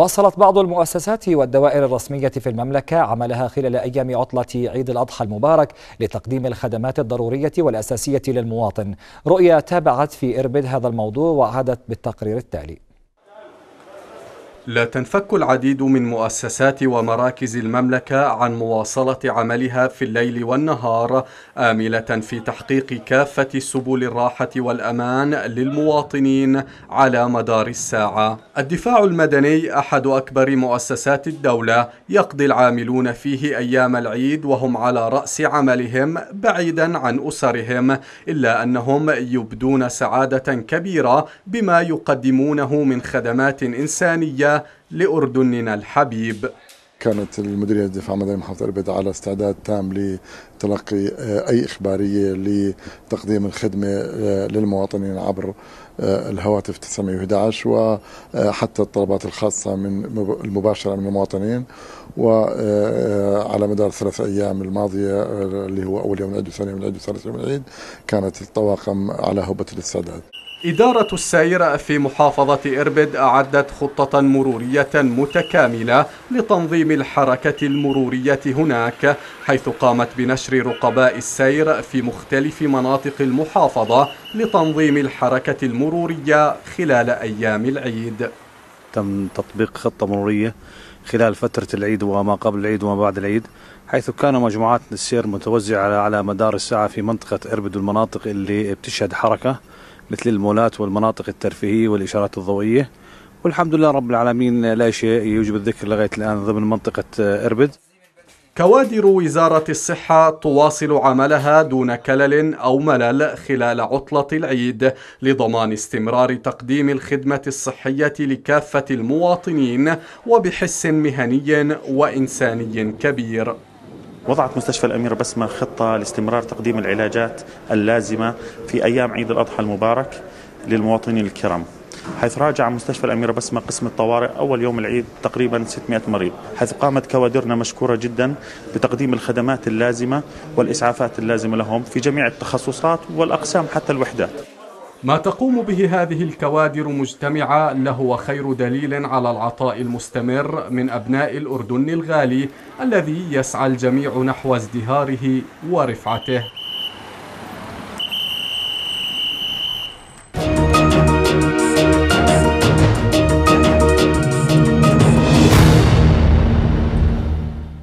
واصلت بعض المؤسسات والدوائر الرسمية في المملكة عملها خلال أيام عطلة عيد الأضحى المبارك لتقديم الخدمات الضرورية والأساسية للمواطن. رؤية تابعت في إربد هذا الموضوع وعادت بالتقرير التالي. لا تنفك العديد من مؤسسات ومراكز المملكة عن مواصلة عملها في الليل والنهار آملة في تحقيق كافة سبل الراحة والأمان للمواطنين على مدار الساعة. الدفاع المدني أحد أكبر مؤسسات الدولة يقضي العاملون فيه أيام العيد وهم على رأس عملهم بعيدا عن أسرهم إلا أنهم يبدون سعادة كبيرة بما يقدمونه من خدمات إنسانية لأردننا الحبيب كانت المديرية الدفاع المدني محافظة اربد على استعداد تام لتلقي آه، أي إخبارية لتقديم الخدمة آه، للمواطنين عبر آه، الهواتف 911 وحتى الطلبات الخاصة من المباشرة من المواطنين وعلى مدار الثلاث أيام الماضية اللي هو أول يوم العيد وثاني يوم العيد وثالث يوم العيد كانت الطواقم على هبة الاستعداد. إدارة السير في محافظة إربد أعدت خطة مرورية متكاملة لتنظيم الحركة المرورية هناك حيث قامت بنشر رقباء السير في مختلف مناطق المحافظة لتنظيم الحركة المرورية خلال أيام العيد. تم تطبيق خطة مرورية خلال فترة العيد وما قبل العيد وما بعد العيد حيث كان مجموعات السير متوزعة على مدار الساعة في منطقة إربد والمناطق اللي بتشهد حركة. مثل المولات والمناطق الترفيهية والإشارات الضوئية. والحمد لله رب العالمين لا شيء يوجب الذكر لغاية الآن ضمن منطقة إربد. كوادر وزارة الصحة تواصل عملها دون كلل أو ملل خلال عطلة العيد لضمان استمرار تقديم الخدمة الصحية لكافة المواطنين وبحس مهني وإنساني كبير. وضعت مستشفى الأميرة بسمة خطة لاستمرار تقديم العلاجات اللازمة في أيام عيد الأضحى المبارك للمواطنين الكرام. حيث راجع مستشفى الأميرة بسمة قسم الطوارئ أول يوم العيد تقريبا 600 مريض حيث قامت كوادرنا مشكورة جدا بتقديم الخدمات اللازمة والإسعافات اللازمة لهم في جميع التخصصات والأقسام حتى الوحدات. ما تقوم به هذه الكوادر مجتمعة لهو خير دليل على العطاء المستمر من أبناء الأردن الغالي الذي يسعى الجميع نحو ازدهاره ورفعته.